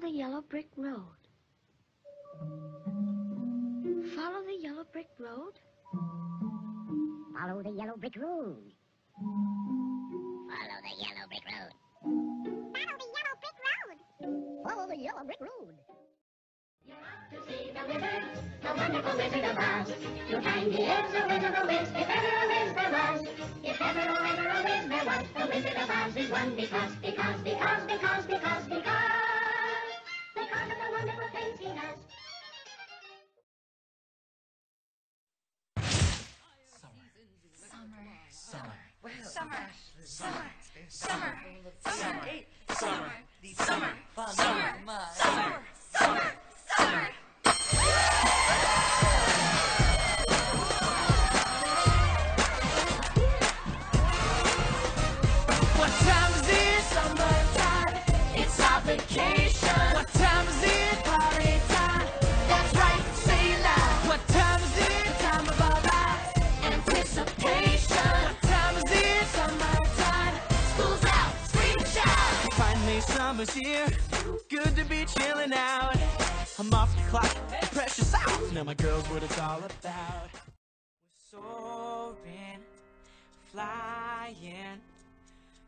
the yellow brick road. Follow the yellow brick road. Follow the yellow brick road. Follow the yellow brick road. Follow the yellow brick road. Follow the yellow brick road. You want to see the wizard, the wonderful Wizard of Oz. You'll find he is a wizard of Wiz, if ever a Wiz there was. If ever, oh, ever a Wiz there was, the Wizard of Oz is one because, because, because, because, because, because, because Summer. Summer. Summer. Summer. Summer. Summer. Summer. Summer. Summer. Summer. Summer. Summer's here. Good to be chilling out. I'm off the clock, pressure's out. Now my girl's what it's all about. We're soaring, flying.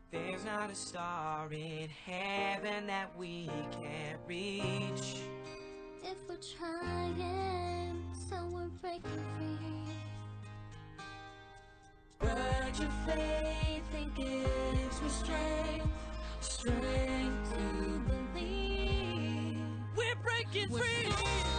There's not a star in heaven that we can't reach. If we're trying, so we're breaking free. Word your faith and gives me strength, strength to believe. We're breaking free.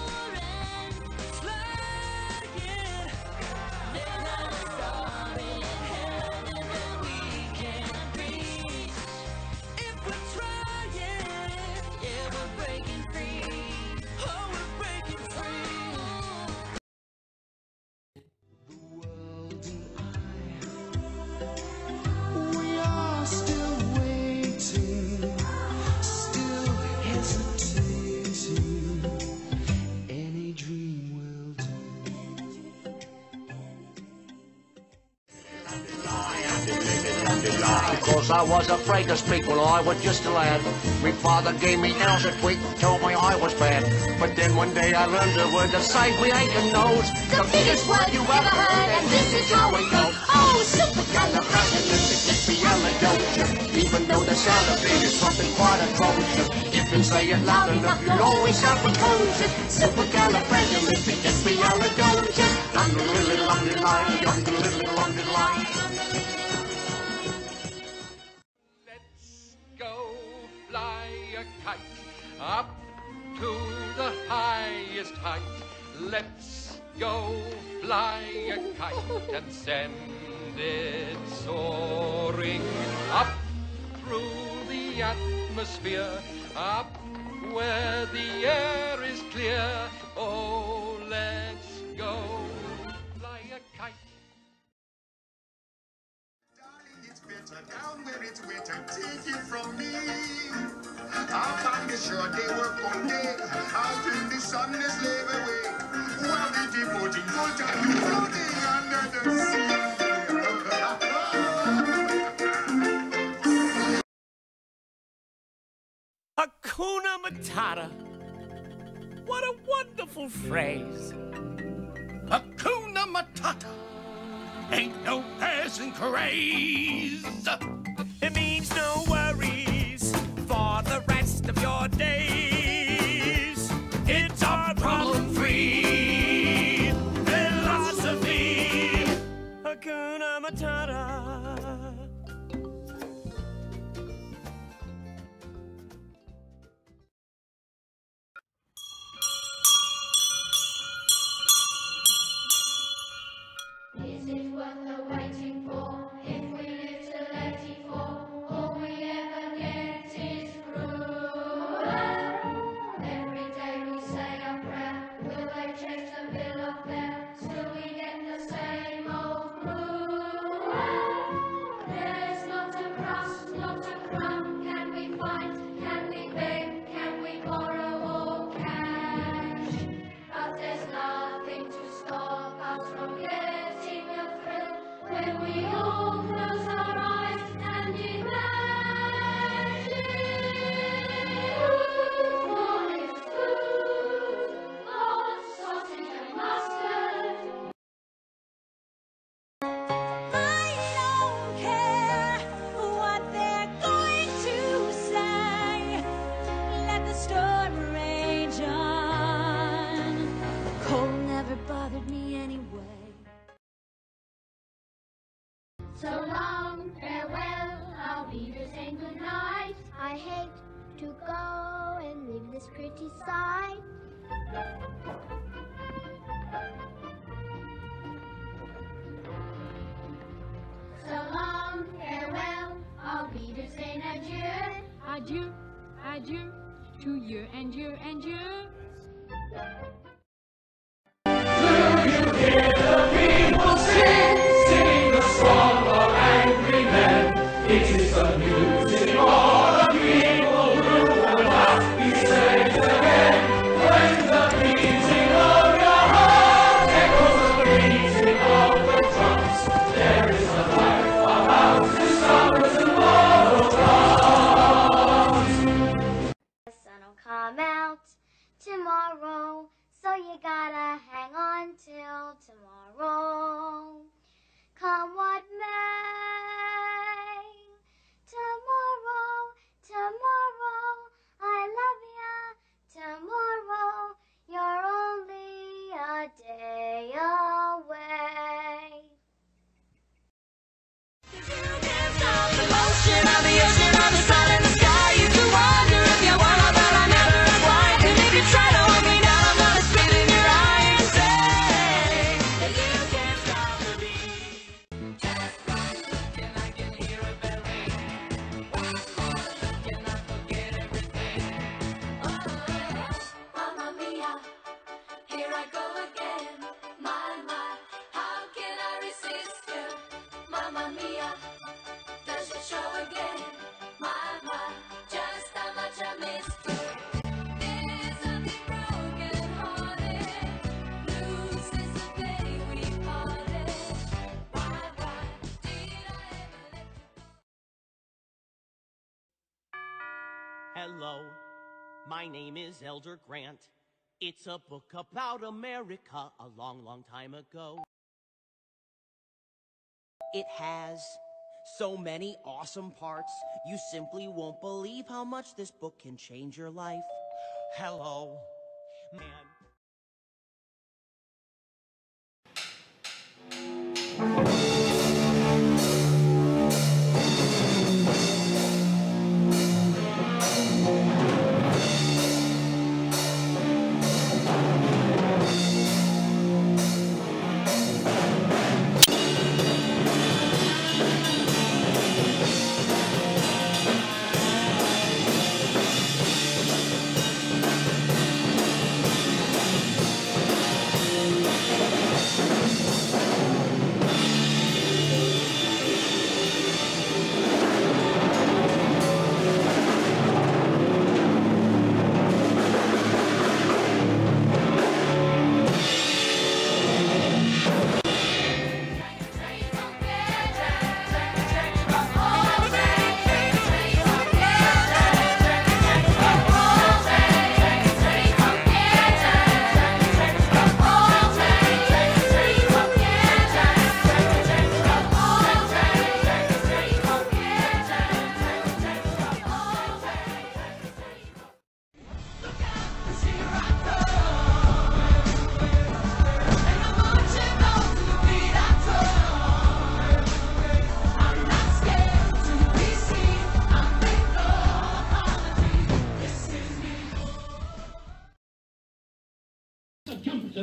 Because I was afraid to speak when I was just a lad. My father gave me nails a tweak, told me I was bad. But then one day I learned a word to say we ain't a nose. The biggest word you ever heard, and this is how it goes. Oh, supercalifragilisticexpialidocious. Even though the sound of it is something quite atrocious. If you say it loud enough, you'll always sound precocious. Supercalifragilisticexpialidocious. Up to the highest height. Let's go fly a kite and send it soaring up through the atmosphere, up where the air is clear. Oh, let's go fly a kite. Darling, it's better down where it's wetter. Take it from me. Out on the shore, they work all day. Out in the sun, they slave away. While the devoting full time, you floating under the sea. Hakuna Matata. What a wonderful phrase. Hakuna Matata. Ain't no passing craze. long farewell, I'll be just saying goodnight. I hate to go and leave this pretty sight. So long farewell, I'll be just saying adieu. Adieu, adieu, to you and you and you. Hello, my name is Elder Grant. It's a book about America a long, long time ago. It has so many awesome parts, you simply won't believe how much this book can change your life. Hello, man.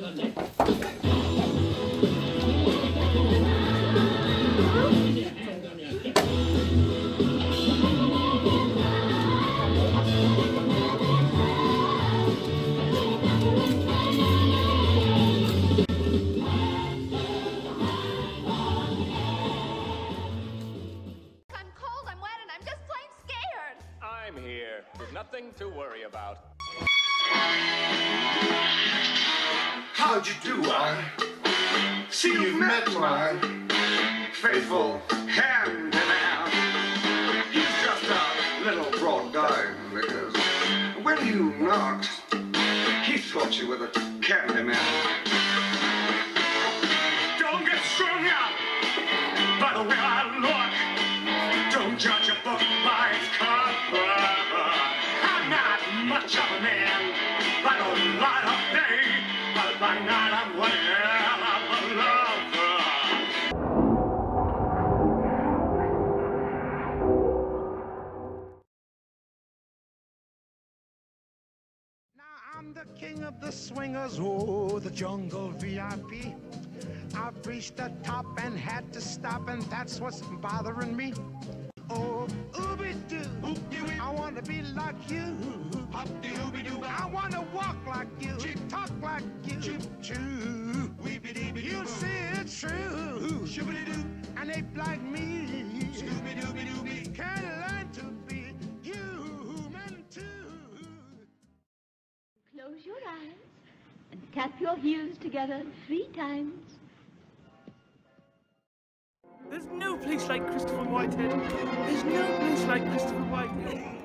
I'm How'd you do, I? See, you've met my faithful handyman. He's just a little brought down because when you knocked, he thought you were the candy man. Don't get strung out by the way I look. Don't judge a book by its cover. I'm not much of a man by the light of but night I'm not lover. Now I'm the king of the swingers, oh, the jungle VIP. I've reached the top and had to stop, and that's what's bothering me. Oh, ooby-doo, I want to be like you. I wanna walk like you, talk like you. Choo, You see it's true. And ape like me can learn to be human too. Close your eyes and tap your heels together three times. There's no place like Christopher Whitehead. There's no place like Christopher Whitehead.